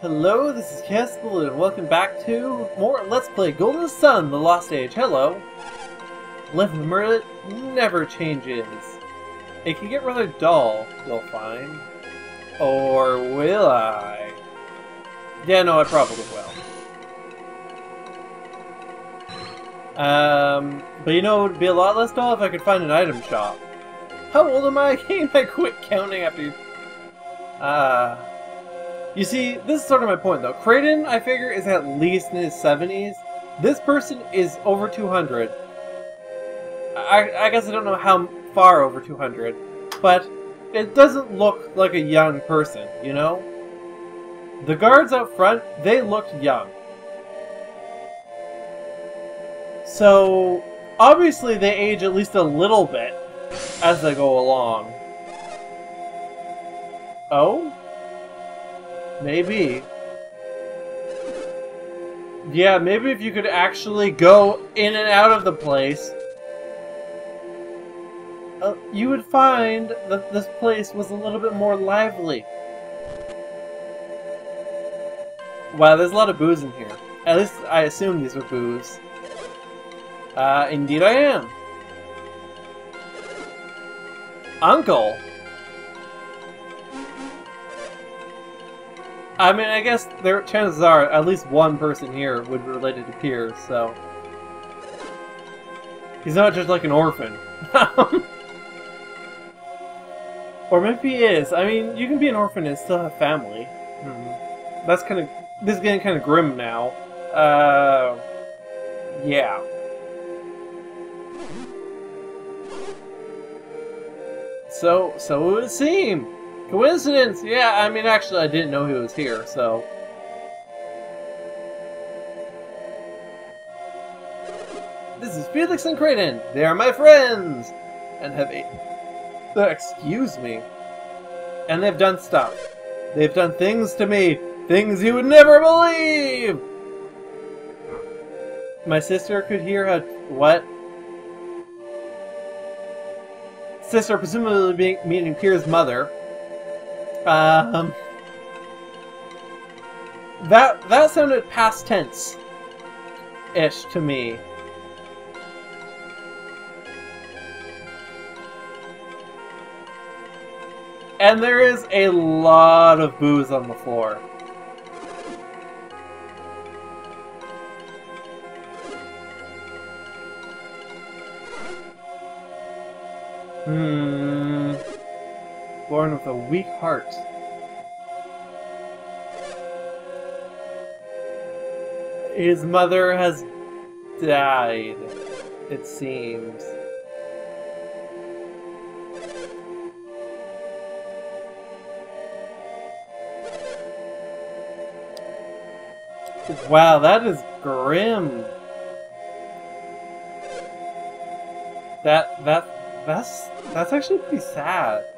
Hello, this is Castle, and welcome back to more Let's Play Golden Sun, The Lost Age. Hello. Live the Merlet never changes. It can get rather dull, you'll find. Or will I? Yeah, no, I probably will. Um, but you know, it would be a lot less dull if I could find an item shop. How old am I? I quit counting after... Ah... Uh, you see, this is sort of my point, though. Kraden, I figure, is at least in his 70s. This person is over 200. I, I guess I don't know how far over 200, but it doesn't look like a young person, you know? The guards out front, they looked young. So, obviously they age at least a little bit as they go along. Oh? Maybe. Yeah, maybe if you could actually go in and out of the place, uh, you would find that this place was a little bit more lively. Wow, there's a lot of booze in here. At least I assume these were booze. Uh, indeed I am. Uncle! I mean, I guess there chances are at least one person here would be related to Piers, so he's not just like an orphan. or maybe he is. I mean, you can be an orphan and still have family. Hmm. That's kind of this is getting kind of grim now. Uh, yeah. So, so it would seem. Coincidence? Yeah, I mean, actually, I didn't know he was here, so... This is Felix and Kraden. They are my friends! And have a... Excuse me. And they've done stuff. They've done things to me. Things you would never believe! My sister could hear a... What? Sister, presumably being, meaning Pierre's mother, um, that that sounded past tense ish to me. And there is a lot of booze on the floor. Hmm born with a weak heart. His mother has died, it seems. Wow, that is grim. That that that's that's actually pretty sad.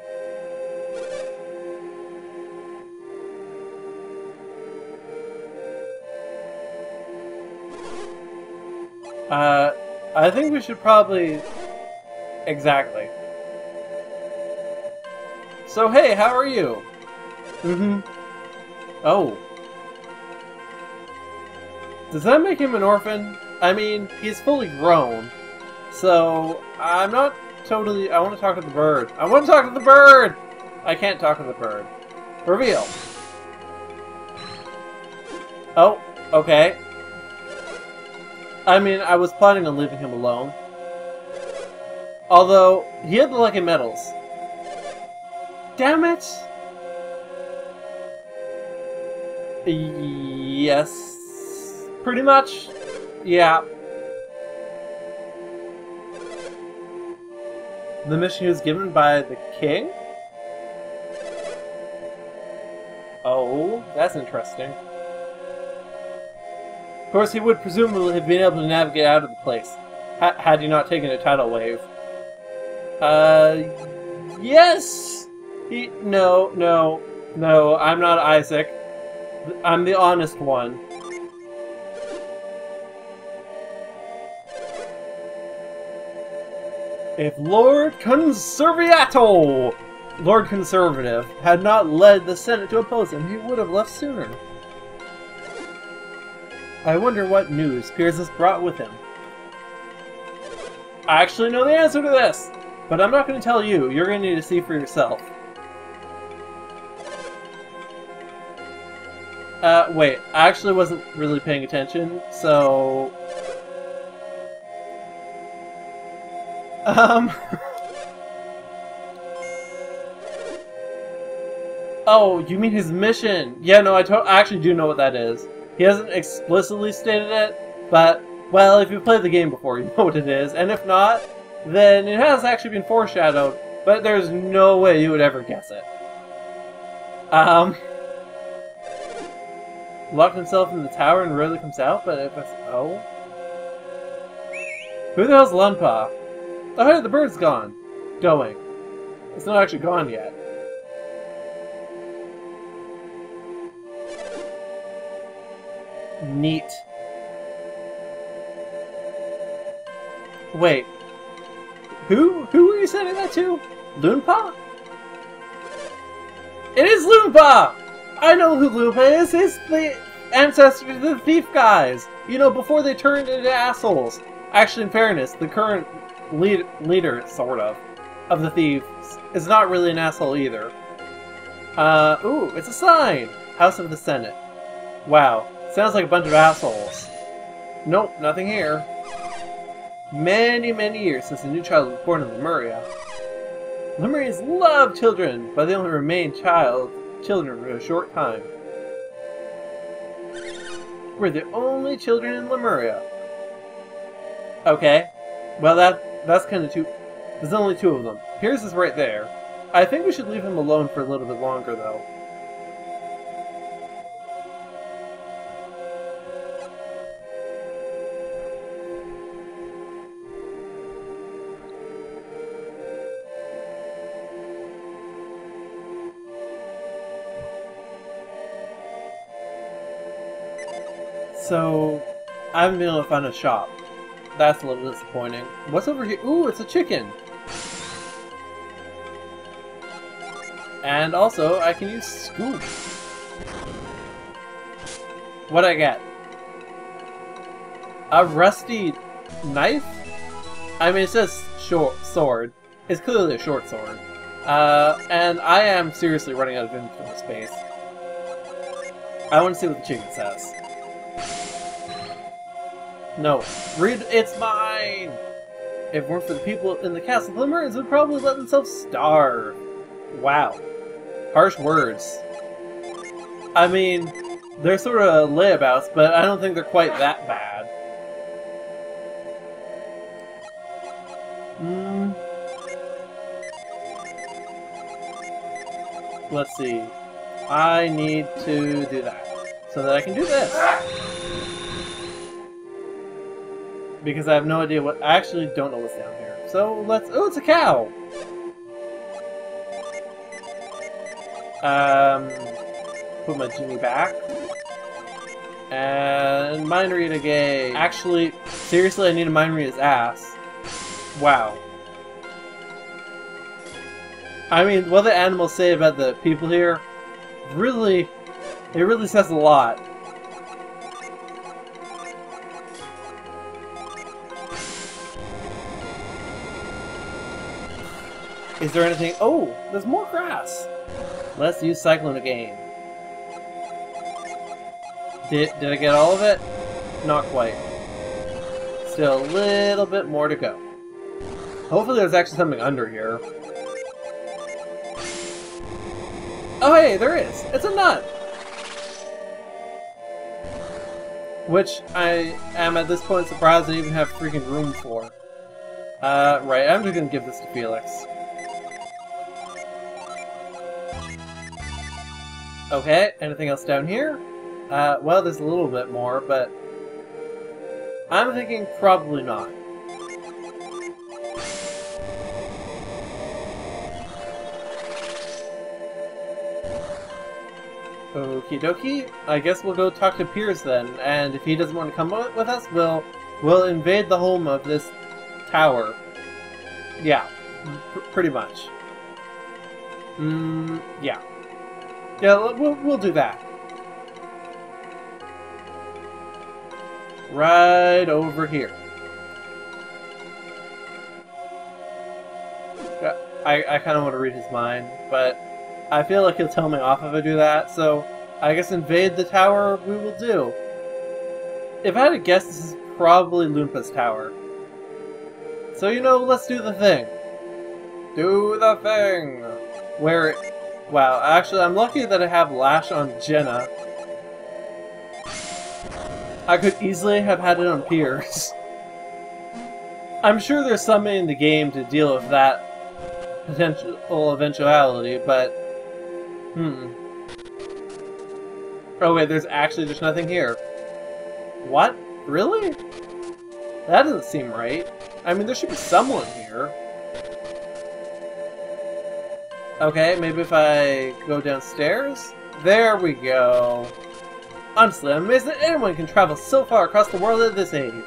Uh, I think we should probably... Exactly. So, hey, how are you? Mm-hmm. Oh. Does that make him an orphan? I mean, he's fully grown. So, I'm not totally... I want to talk to the bird. I want to talk to the bird! I can't talk to the bird. Reveal. Oh, okay. I mean, I was planning on leaving him alone. Although, he had the lucky medals. Damn it! Yes. Pretty much. Yeah. The mission was given by the king? Oh, that's interesting course, he would presumably have been able to navigate out of the place, ha had he not taken a tidal wave. Uh, yes! He, no, no, no, I'm not Isaac. I'm the honest one. If Lord Conservato, Lord Conservative, had not led the Senate to oppose him, he would have left sooner. I wonder what news Piers has brought with him. I actually know the answer to this, but I'm not going to tell you. You're going to need to see for yourself. Uh, wait, I actually wasn't really paying attention, so... Um... oh, you mean his mission? Yeah, no, I, I actually do know what that is. He hasn't explicitly stated it, but, well, if you've played the game before, you know what it is. And if not, then it has actually been foreshadowed, but there's no way you would ever guess it. Um... Locked himself in the tower and rarely comes out, but if it's... Oh? Who the hell's Lunpa? Oh hey, the bird's gone. Going. It's not actually gone yet. Neat. Wait. Who? Who were you sending that to? Lunpa? It is Lunpa! I know who Lunpa is! It's the ancestor of the thief guys! You know, before they turned into assholes. Actually, in fairness, the current lead leader, sort of, of the thieves is not really an asshole either. Uh, ooh, it's a sign! House of the Senate. Wow, sounds like a bunch of assholes. Nope, nothing here. Many, many years since a new child was born in Lemuria. Lemurians love children, but they only remain child children for a short time. We're the only children in Lemuria. Okay. Well, that that's kind of two... There's only two of them. Piers is right there. I think we should leave him alone for a little bit longer, though. So, I haven't been able to find a shop. That's a little disappointing. What's over here? Ooh, it's a chicken! And also, I can use Scoop. What I get? A rusty knife? I mean, it says short sword. It's clearly a short sword. Uh, and I am seriously running out of inventory space. I want to see what the chicken says. No. Read it's mine! If it weren't for the people in the castle, the Lemurians would probably let themselves starve. Wow. Harsh words. I mean, they're sort of layabouts, but I don't think they're quite that bad. Hmm. Let's see. I need to do that. So that I can do this because I have no idea what... I actually don't know what's down here. So let's... Oh, it's a cow! Um, put my genie back. And mind read again. Actually, seriously, I need to mind read his ass. Wow. I mean, what the animals say about the people here, really, it really says a lot. Is there anything? Oh, there's more grass. Let's use Cyclone again. Did, did I get all of it? Not quite. Still a little bit more to go. Hopefully there's actually something under here. Oh hey, there is! It's a nut! Which I am at this point surprised I even have freaking room for. Uh, right, I'm just gonna give this to Felix. Okay, anything else down here? Uh, well, there's a little bit more, but... I'm thinking probably not. Okie dokie. I guess we'll go talk to Piers then, and if he doesn't want to come with us, we'll, we'll invade the home of this tower. Yeah, pr pretty much. Mmm, yeah. Yeah, we'll, we'll do that. right over here. I, I kind of want to read his mind, but I feel like he'll tell me off if I do that, so I guess invade the tower we will do. If I had to guess, this is probably Lunpa's tower. So, you know, let's do the thing. Do the thing! Where... Wow, actually, I'm lucky that I have Lash on Jenna. I could easily have had it on Piers. I'm sure there's something in the game to deal with that potential eventuality, but... Hmm. Oh wait, there's actually just nothing here. What? Really? That doesn't seem right. I mean, there should be someone here. Okay, maybe if I go downstairs? There we go. Honestly, I'm amazed that anyone can travel so far across the world at this age.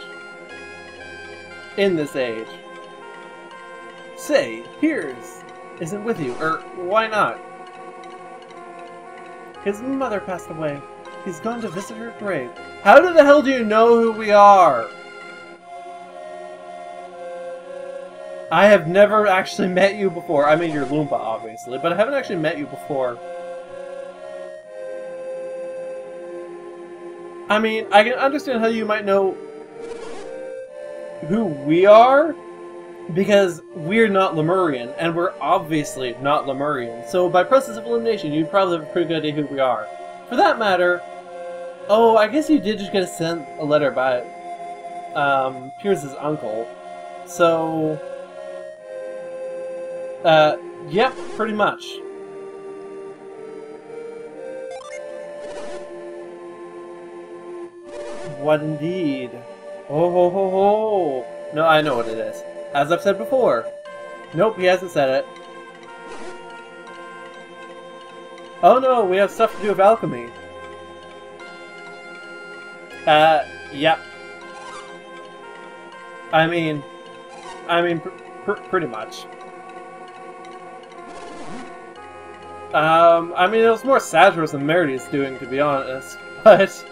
In this age. Say, Piers isn't with you, or why not? His mother passed away. He's gone to visit her grave. How the hell do you know who we are? I have never actually met you before. I mean, you're Lunpa, obviously, but I haven't actually met you before. I mean, I can understand how you might know who we are, because we're not Lemurian, and we're obviously not Lemurian. So by process of elimination, you'd probably have a pretty good idea who we are. For that matter, oh, I guess you did just get sent a letter by um, Piers's uncle. So, uh, yep, pretty much. What indeed? Oh ho ho ho! No, I know what it is. As I've said before. Nope, he hasn't said it. Oh no, we have stuff to do with alchemy. Uh, yep. I mean, I mean, pr pr pretty much. Um, I mean, it was more Saturos than Menardi's doing, to be honest, but...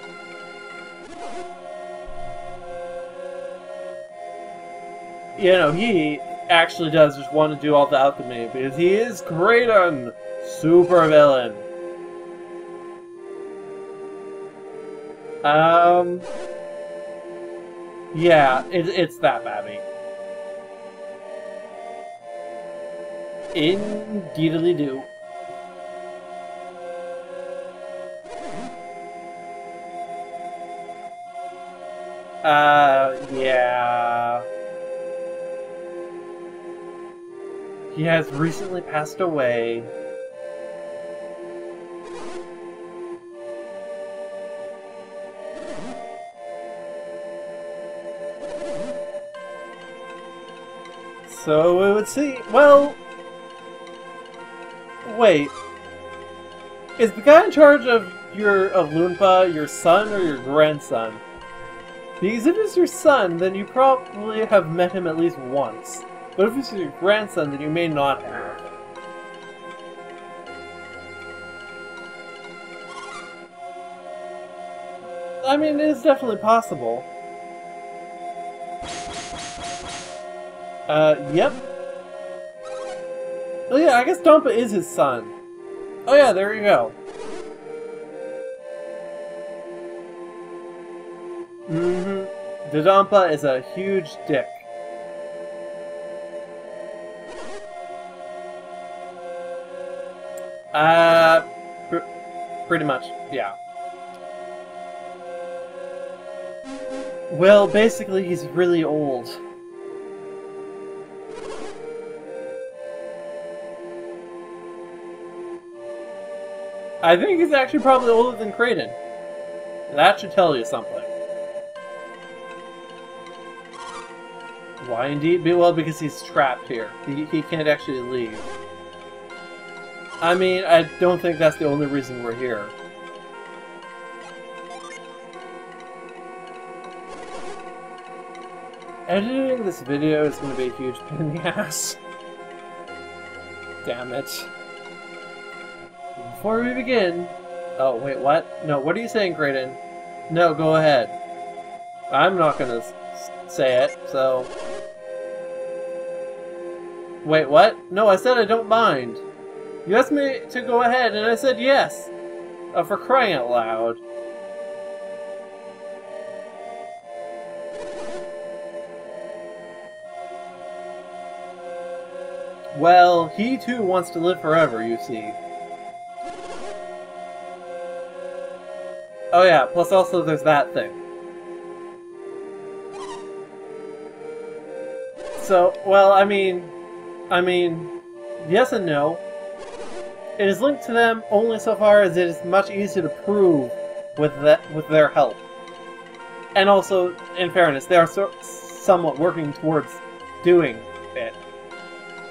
you know, he actually does just want to do all the alchemy because he is Kraden, super villain. Um, yeah, it, it's that Babi. Indeedly do. Uh, yeah. He has recently passed away. So we would see. Well, wait. Is the guy in charge of your of Lunpa your son or your grandson? Because if it's your son, then you probably have met him at least once. But if it's your grandson, then you may not have. I mean, it is definitely possible. Uh, yep. Oh yeah, I guess Dompa is his son. Oh yeah, there you go. Mm-hmm. Is a huge dick. Uh, pr pretty much, yeah. Well, basically, he's really old. I think he's actually probably older than Kraden. That should tell you something. Why indeed? Well, because he's trapped here. He, he can't actually leave. I mean, I don't think that's the only reason we're here. Editing this video is going to be a huge pain in the ass. Damn it. Before we begin... Oh, wait, what? No, what are you saying, Kraden? No, go ahead. I'm not gonna say it, so... Wait, what? No, I said I don't mind. You asked me to go ahead, and I said yes. Uh, for crying out loud. Well, he too wants to live forever, you see. Oh yeah, plus also there's that thing. So, well, I mean, I mean, yes and no. It is linked to them only so far as it is much easier to prove with that with their help. And also, in fairness, they are so, somewhat working towards doing it.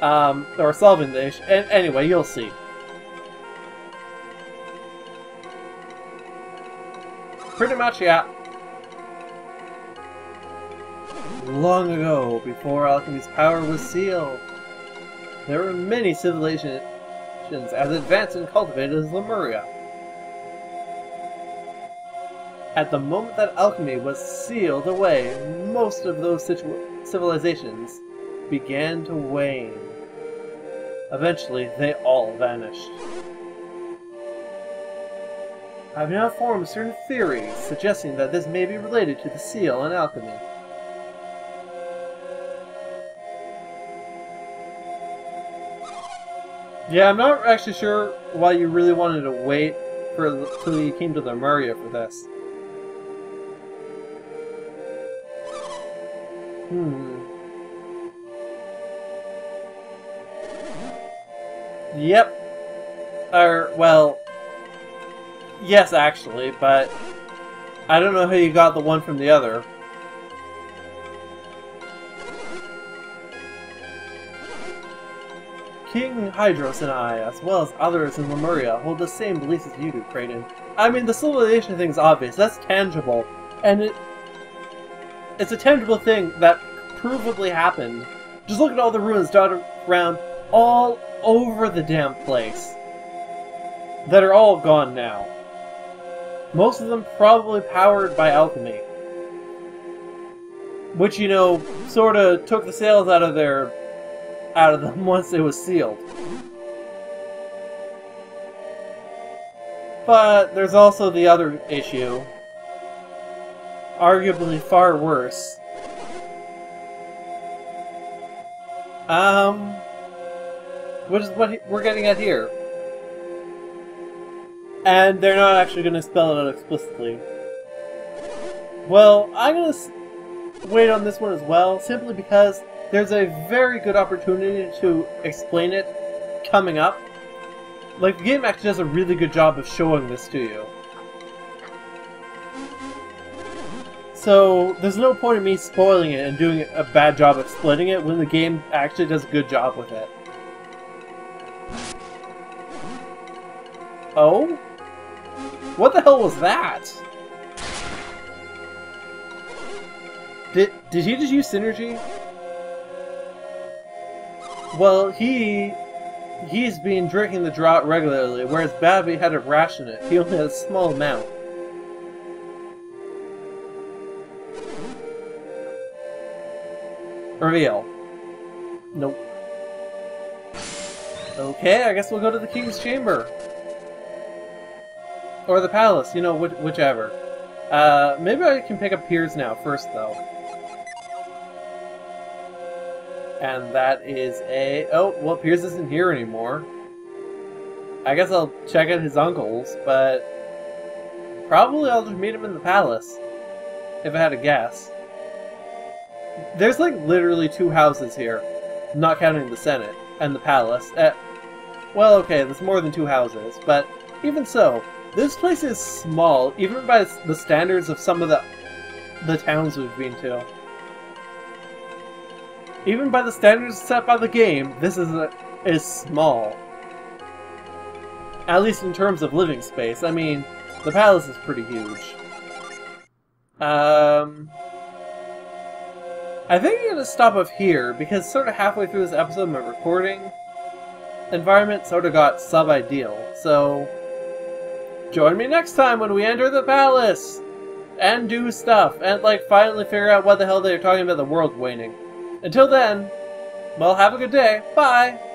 Um, or solving the issue. And anyway, you'll see. Pretty much, yeah. Long ago, before alchemy's power was sealed, there were many civilizations as advanced and cultivated as Lemuria. At the moment that alchemy was sealed away, most of those civilizations began to wane. Eventually, they all vanished. I've now formed certain theories suggesting that this may be related to the seal and alchemy. Yeah, I'm not actually sure why you really wanted to wait for until you came to Lemuria for this. Hmm. Yep. Or, well, yes, actually, but I don't know how you got the one from the other. King Hydros and I, as well as others in Lemuria, hold the same beliefs as you do, Kraden. I mean, the civilization thing's obvious. That's tangible. And it, it's a tangible thing that provably happened. Just look at all the ruins dotted around all over the damn place. That are all gone now. Most of them probably powered by alchemy. Which, you know, sort of took the sails out of their out of them once it was sealed. But there's also the other issue. Arguably far worse. Um, which is what we're getting at here. And they're not actually going to spell it out explicitly. Well, I'm going to wait on this one as well, simply because there's a very good opportunity to explain it coming up. Like, the game actually does a really good job of showing this to you. So, there's no point in me spoiling it and doing a bad job of splitting it when the game actually does a good job with it. Oh? What the hell was that? Did, did he just use Psynergy? Well, he he's been drinking the draught regularly, whereas Babi had to ration it. He only had a small amount. Reveal. Nope. Okay, I guess we'll go to the King's Chamber. Or the Palace, you know, whichever. Uh, maybe I can pick up Piers now first, though. And that is a... Oh, well, Piers isn't here anymore. I guess I'll check out his uncle's, but... Probably I'll just meet him in the palace. If I had to guess. There's like literally two houses here. Not counting the Senate and the palace. Uh, well, okay, there's more than two houses, but even so, this place is small, even by the standards of some of the the towns we've been to. Even by the standards set by the game, this is, a, is small. At least in terms of living space. I mean, the palace is pretty huge. Um... I think I'm going to stop off here, because sort of halfway through this episode my recording environment sort of got sub-ideal, so... Join me next time when we enter the palace! and do stuff and like finally figure out what the hell they're talking about the world waning. Until then, well, have a good day. Bye.